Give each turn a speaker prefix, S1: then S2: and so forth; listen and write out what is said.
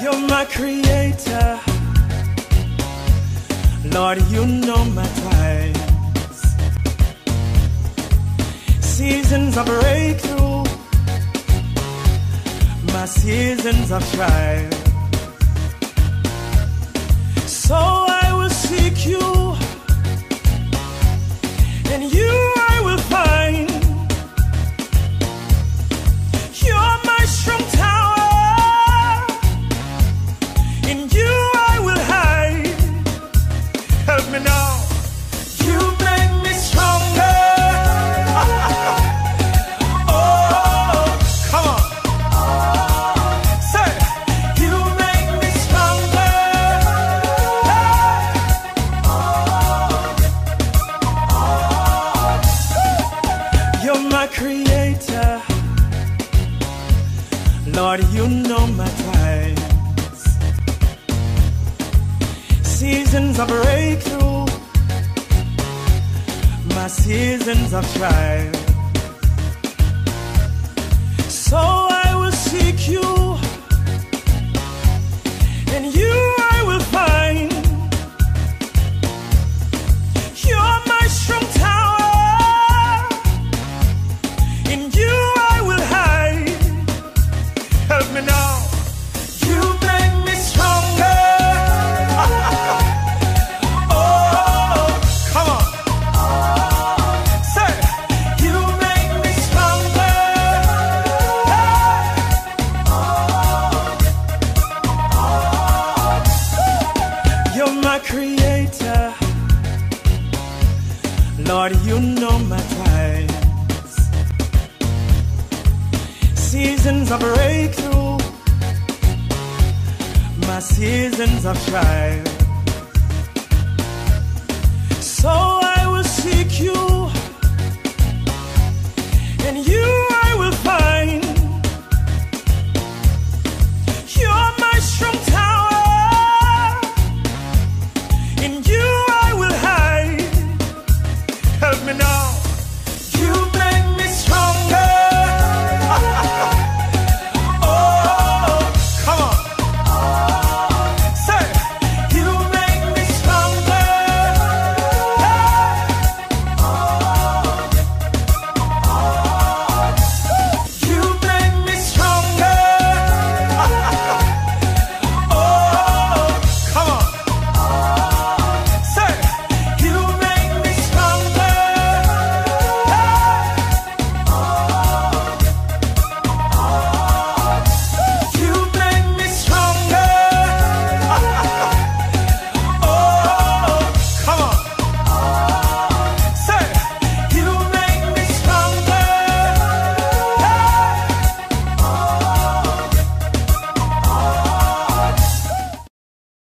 S1: You're my creator. Lord, you know my times. Seasons of breakthrough. My seasons of trial. Lord, you know my times. Seasons of breakthrough. My seasons of trial. Help me now. You make me stronger. oh, come on. Say, you make me stronger. You're my creator. Lord, you know my. Seasons of breakthrough. My seasons of trial. So